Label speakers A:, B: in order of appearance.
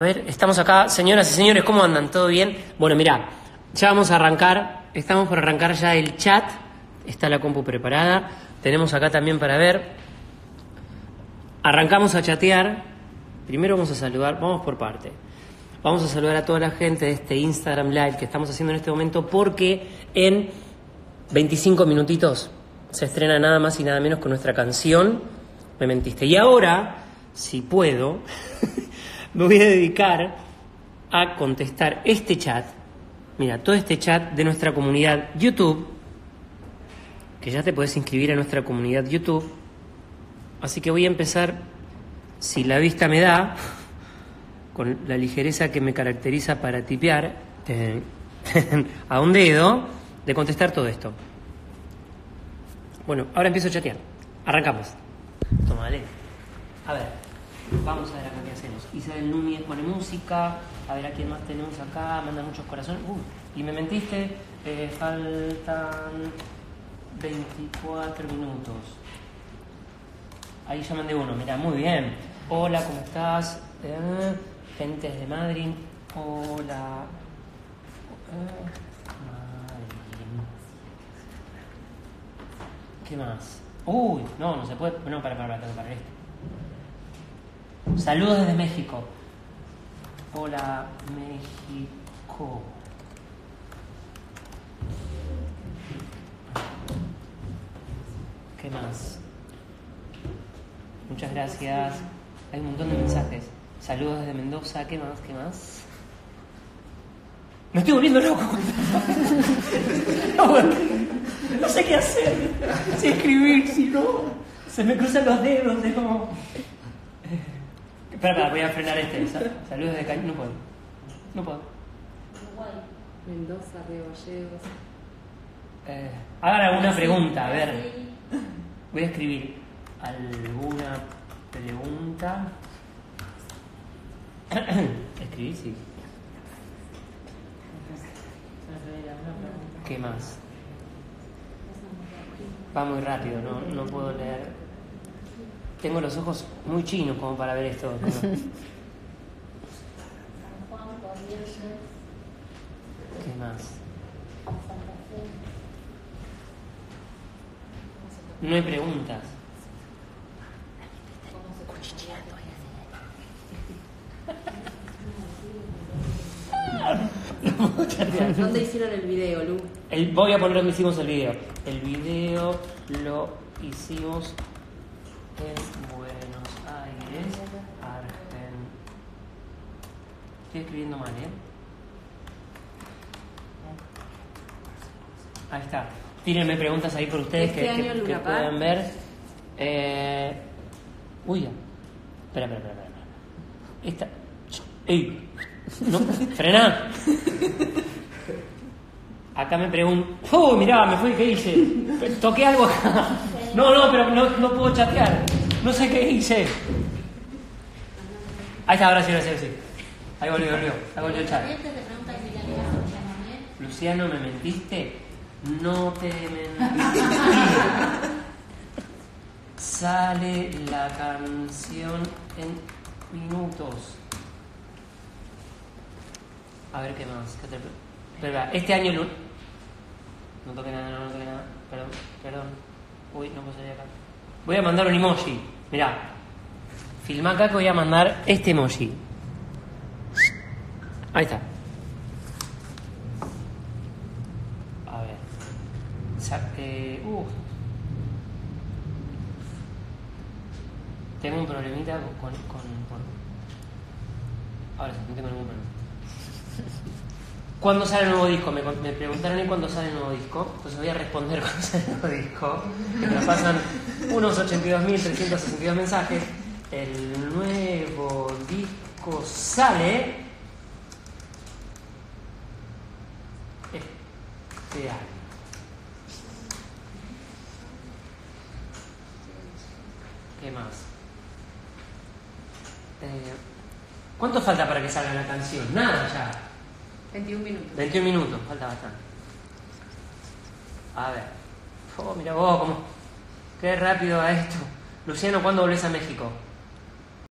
A: A ver, estamos acá, señoras y señores, ¿cómo andan? ¿Todo bien? Bueno, mirá, ya vamos a arrancar, estamos por arrancar ya el chat, está la compu preparada, tenemos acá también para ver. Arrancamos a chatear, primero vamos a saludar, vamos por parte. Vamos a saludar a toda la gente de este Instagram Live que estamos haciendo en este momento porque en 25 minutitos se estrena nada más y nada menos con nuestra canción Me mentiste. Y ahora, si puedo, me voy a dedicar a contestar este chat. Mira, todo este chat de nuestra comunidad YouTube, que ya te puedes inscribir a nuestra comunidad YouTube. Así que voy a empezar, si la vista me da, con la ligereza que me caracteriza para tipear, a un dedo, de contestar todo esto. Bueno, ahora empiezo a chatear. Arrancamos. Toma, dale. A ver, vamos a ver acá qué hacemos. Isabel Núñez pone música. A ver a quién más tenemos acá. Manda muchos corazones. Uh, y me mentiste. eh, faltan 24 minutos. Ahí ya mandé uno. Mira, muy bien. Hola, ¿cómo estás? Eh, gente de Madrid. Hola. Eh, Madrid. ¿Qué más? Uy, no, no se puede. No, para, para, para, que parar esto. Saludos desde México. Hola, México. ¿Qué más? Muchas gracias. Hay un montón de mensajes. Saludos desde Mendoza. ¿Qué más? ¿Qué más? Me estoy volviendo loco. No, sé qué hacer. Si escribir, si no. Se me cruzan los dedos. De como... Espera, espera, voy a frenar este. Sa- Saludos de Cañón. No puedo. No puedo.
B: Mendoza, Río Gallegos.
A: Eh, hagan alguna pregunta, a ver. Voy a escribir alguna pregunta. Escribí, sí. ¿Qué más? Va muy rápido, no, no puedo leer. Tengo los ojos muy chinos como para ver esto. ¿no? ¿Qué más? No hay preguntas.
B: ¿Dónde hicieron el video, Lu?
A: El- voy a poner donde hicimos el video. El video lo hicimos en Buenos Aires, Argentina. Estoy escribiendo mal, ¿eh? Ahí está. Tírenme preguntas ahí por ustedes
B: Este
A: que,
B: año
A: que- puedan ver. Eh, uy. Espera, espera, espera, espera. Esta. ¡Ey! No, frená. Acá me pregunto. ¡Oh, mirá! Me fui, ¿qué hice? Toqué algo acá. No, no, pero no, no puedo chatear. No sé qué hice. Ahí está, ahora sí, ahora sí, ahora sí. Ahí volvió, volvió. Ahí volvió el chat. Luciano, ¿me mentiste? No te mentí. Sale la canción en minutos. A ver qué más. ¿Qué te... Espera, este año... No toque nada, no, no toque nada. Perdón, perdón. Uy, no puedo acá. Voy a mandar un emoji. Mirá. Filmá acá que voy a mandar este emoji. Ahí está. A ver. Eh, uh. Tengo un problemita con, con, con- Ahora sí, no tengo ningún problema. ¿Cuándo sale el nuevo disco? Me, me preguntaron ahí cuándo sale el nuevo disco. Entonces voy a responder cuándo sale el nuevo disco. Me pasan unos 82.362 mensajes. El nuevo disco sale... Este año. ¿Qué más? Eh, ¿Cuánto falta para que salga la canción? Nada ya.
B: 21 minutos.
A: 21 minutos, falta bastante. A ver. Oh, mira vos, cómo. Qué rápido va esto. Luciano, ¿cuándo volvés a México?